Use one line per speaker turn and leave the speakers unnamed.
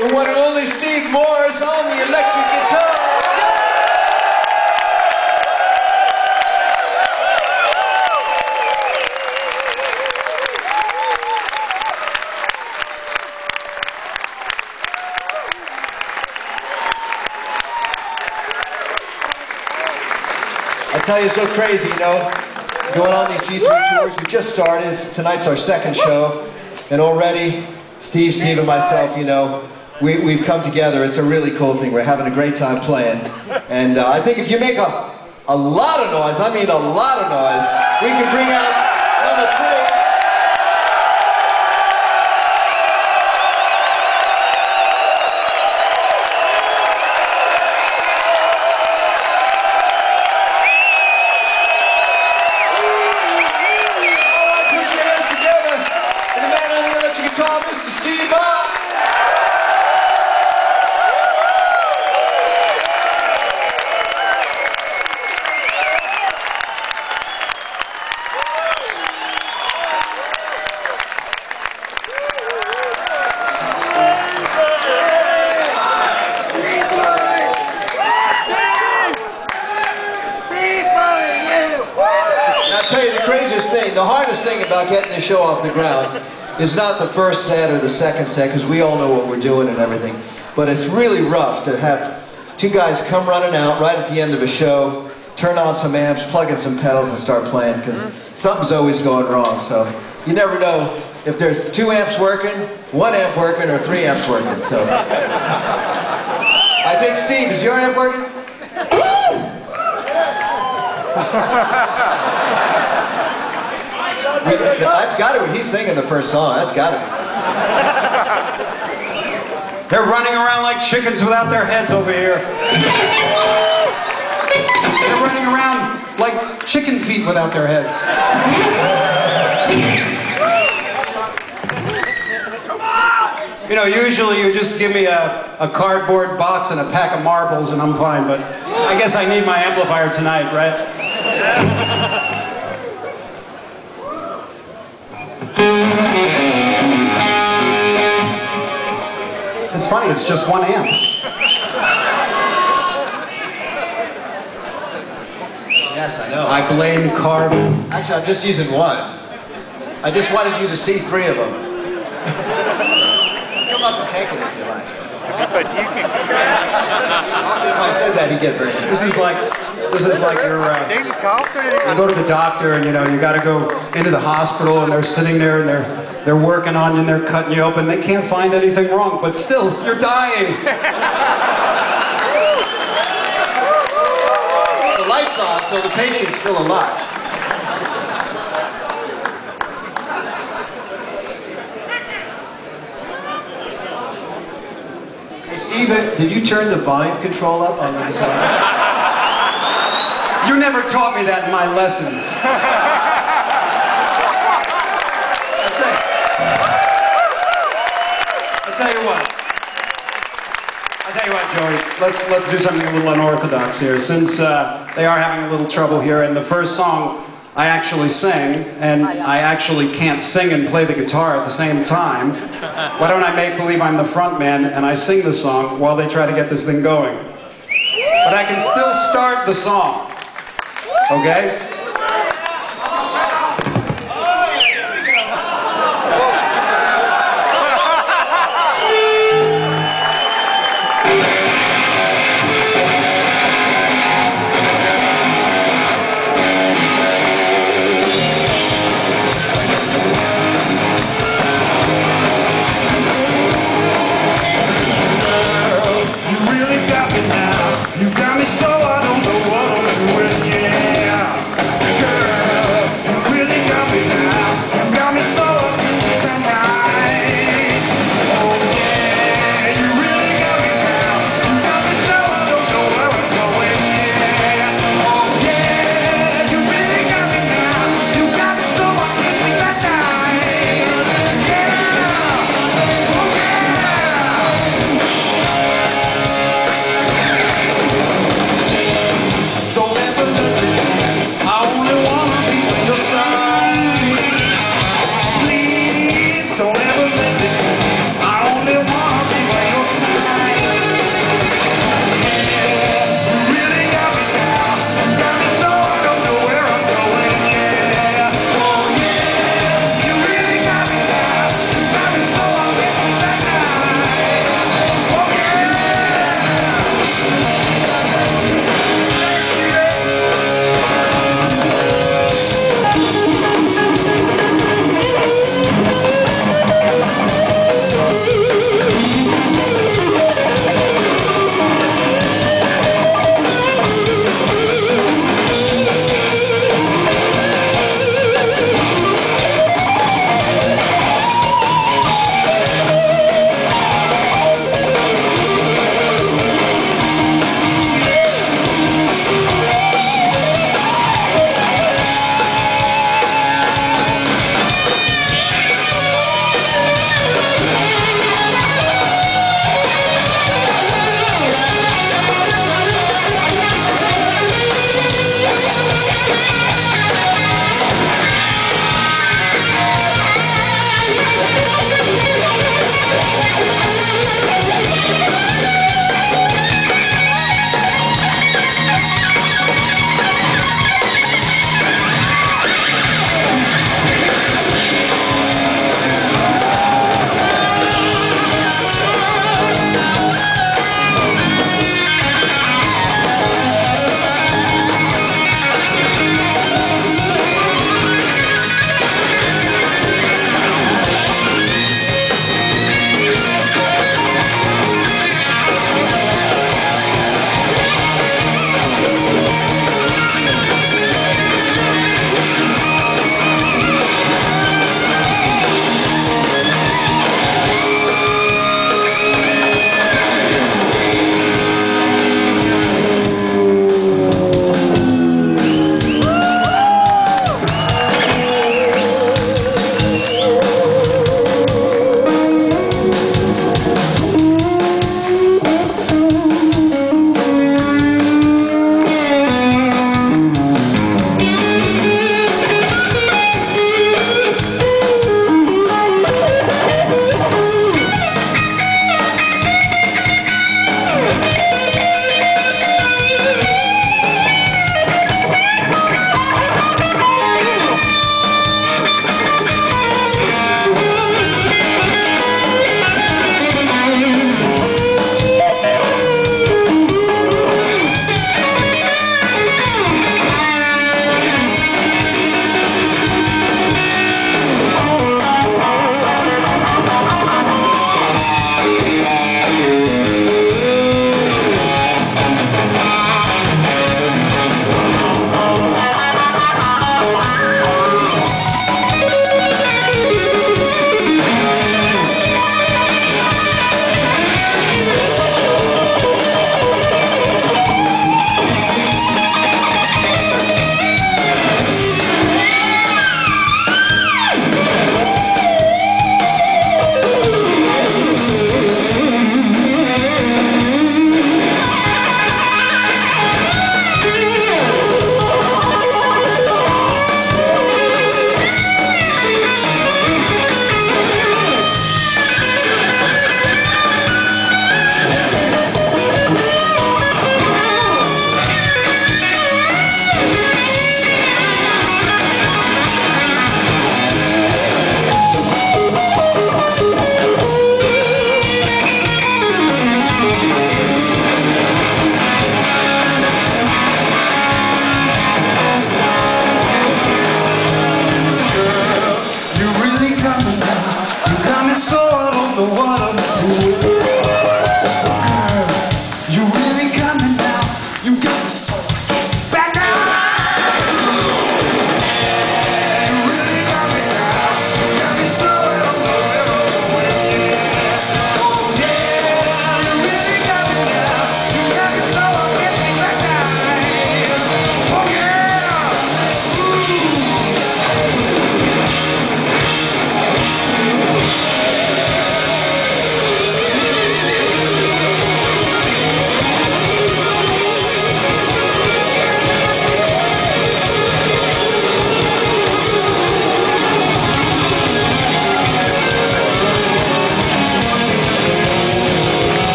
The one and only Steve Morse on the electric guitar. I tell you, it's so crazy, you know, going on these G3 tours. We just started. Tonight's our second show. And already, Steve, Steve, and myself, you know, we, we've come together. It's a really cool thing. We're having a great time playing. And uh, I think if you make a, a lot of noise, I mean a lot of noise, we can bring out tell you the craziest thing, the hardest thing about getting the show off the ground is not the first set or the second set, because we all know what we're doing and everything. But it's really rough to have two guys come running out right at the end of a show, turn on some amps, plug in some pedals, and start playing, because something's always going wrong. So you never know if there's two amps working, one amp working, or three amps working. So I think Steve, is your amp working? That's got to be. He's singing the first song. That's got to be.
They're running around like chickens without their heads over here. They're running around like chicken feet without their heads. You know, usually you just give me a, a cardboard box and a pack of marbles and I'm fine, but I guess I need my amplifier tonight, right? It's funny, it's just one amp.
Yes, I know.
I blame Carvin.
Actually, I'm just using one. I just wanted you to see three of them. Come up and take it if you like. But you can. If I said that, he'd get very
This is like, this is like your, uh, you go to the doctor and you know, you gotta go into the hospital and they're sitting there and they're, they're working on you and they're cutting you open. They can't find anything wrong, but still, you're dying.
The light's on, so the patient's still alive. Hey, Steve, did you turn the volume control up on the guitar?
You never taught me that in my lessons. I'll tell you what. I'll tell you what, Joey. Let's let's do something a little unorthodox here, since uh, they are having a little trouble here. And the first song I actually sing, and I actually can't sing and play the guitar at the same time. Why don't I make believe I'm the front man and I sing the song while they try to get this thing going? But I can still start the song. Okay?